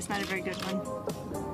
it's not a very good one.